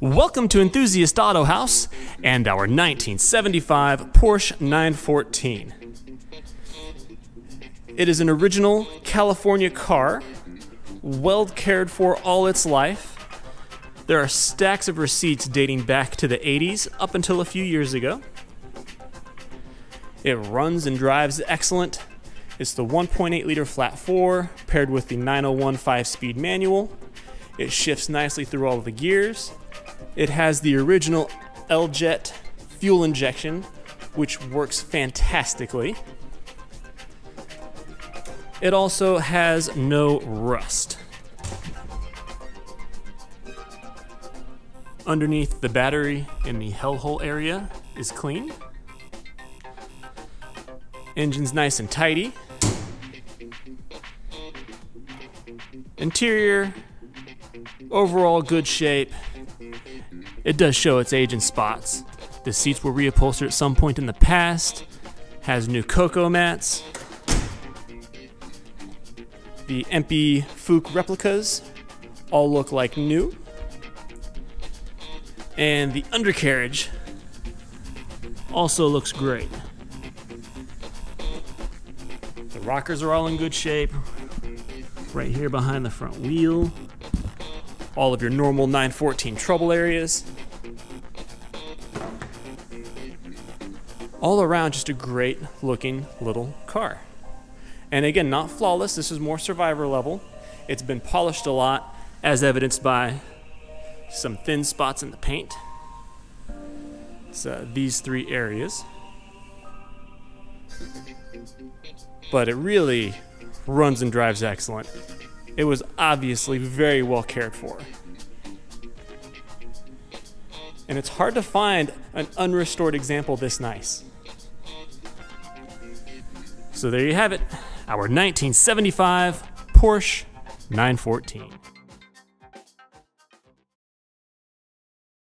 Welcome to Enthusiast Autohaus and our 1975 Porsche 914. It is an original California car, well cared for all its life. There are stacks of receipts dating back to the 80s up until a few years ago. It runs and drives excellent. It's the 1.8 liter flat 4 paired with the 901 5 speed manual. It shifts nicely through all of the gears. It has the original L-Jet fuel injection, which works fantastically. It also has no rust. Underneath the battery in the hellhole area is clean. Engine's nice and tidy. Interior, overall good shape. It does show its age in spots. The seats were reupholstered at some point in the past. Has new CocoMats. The EMPI Fuchs replicas all look like new. And the undercarriage also looks great. The rockers are all in good shape. Right here behind the front wheel. All of your normal 914 trouble areas. All around, just a great looking little car. And again, not flawless, this is more survivor level. It's been polished a lot, as evidenced by some thin spots in the paint. So these three areas. But it really runs and drives excellent. It was obviously very well cared for. And it's hard to find an unrestored example this nice. So there you have it, our 1975 Porsche 914.